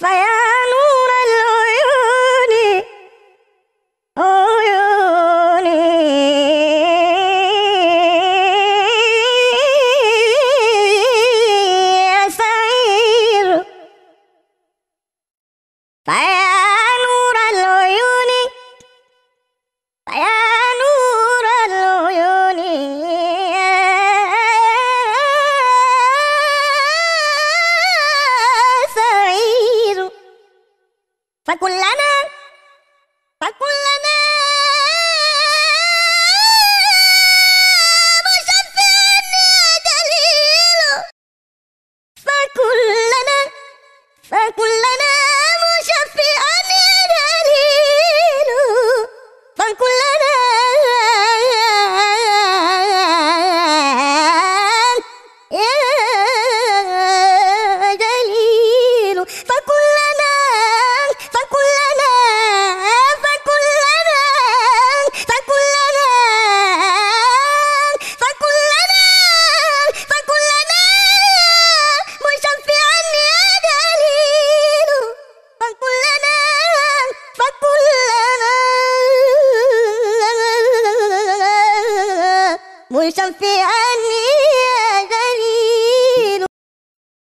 Saya Bye. فكلنا فكلنا مشفنا دليل فكلنا فكلنا وشم في أني